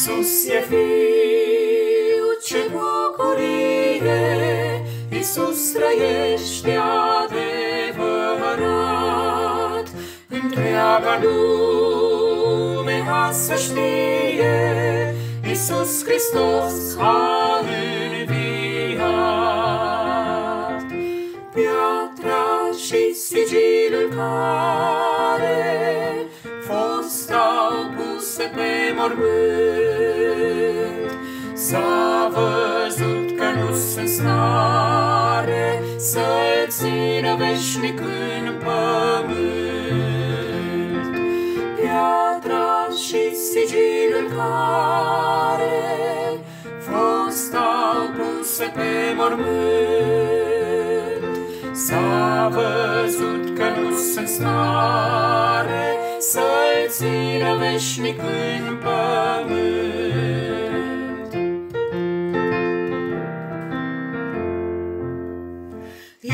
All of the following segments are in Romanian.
Iisus e fiu, ce bucurie, Iisus trăiește adevărat. Întreaga lume a să știe, Iisus Hristos a înviat. Piatra și sigilul care fost au puse pe mormânt, S-a văzut că nu sunt stare să-l țină veșnic în pământ. Piatra și sigilul care fost au puse pe mormânt, S-a văzut că nu sunt stare să-l țină veșnic în pământ.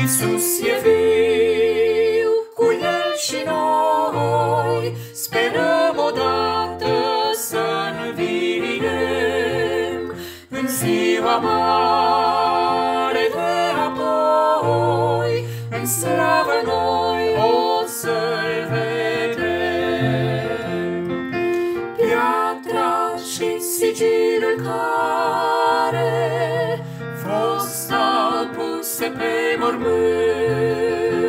Iisus e viu, cu El și noi, sperăm odată să înviem în ziua mare de apoi, în slavă noi o să-L vedem. Piatra și sigilul care mormânt,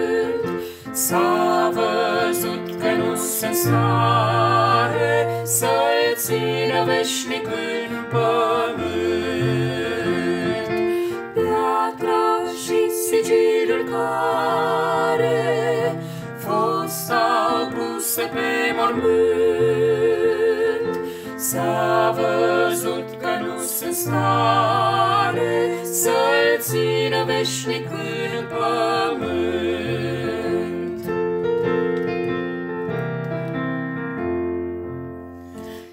S-a văzut că nu sunt stare să-L țină veșnic în pământ. Piatra și sigilul care fost au puse pe mormânt, S-a văzut că nu sunt stare să-L țină veșnic în pământ.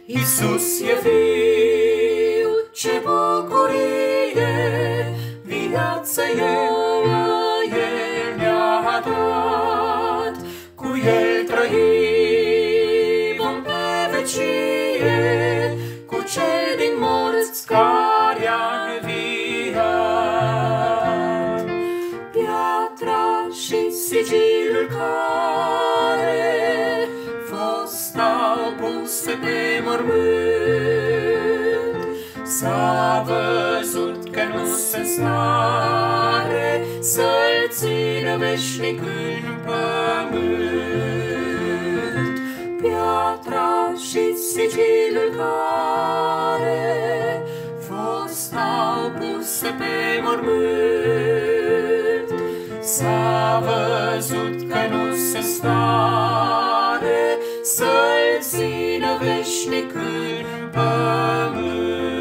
Iisus e viu, ce bucurie, viață El, sigilul care fost au puse pe mormânt, S-a văzut că nu sunt stare să-L țină veșnic în pământ. Piatra și sigilul care fost au puse pe mormânt, S-a văzut că nu sunt stare să-L țină veșnic în pământ.